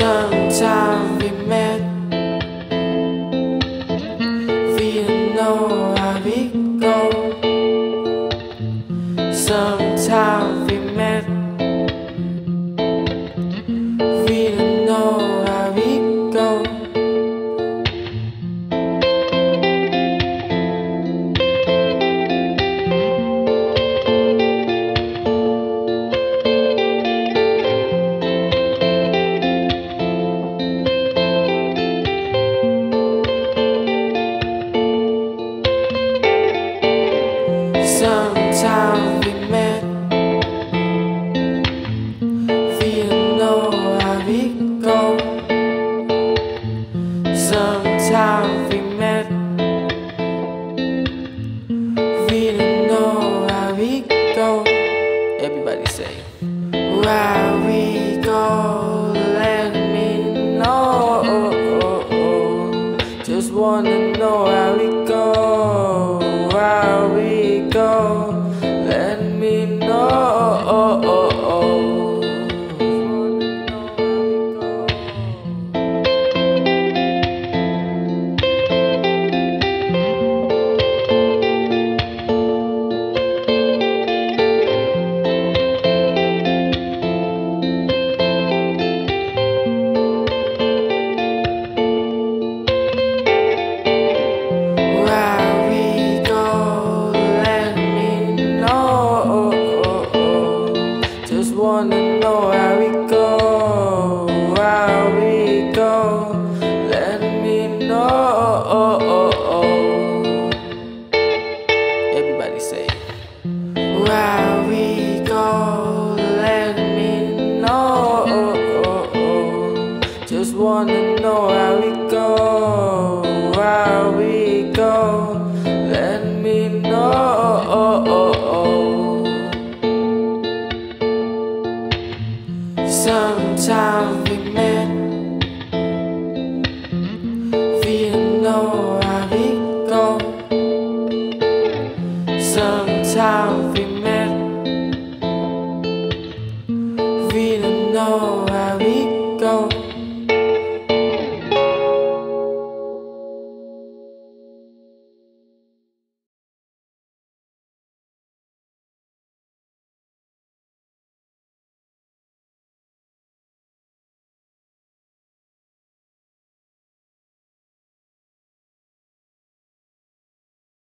Sometimes time we met. Didn't know how we go. Sometime we met. We didn't know how we go. we don't know where we go. Everybody say, where we go, let me know. Oh, oh, oh. Just wanna know where we go, where we go. Everybody say, Where we go, let me know. Just wanna know where we go, where we go, let me know. Sometimes we met, feeling no. Sometimes we met. We don't know.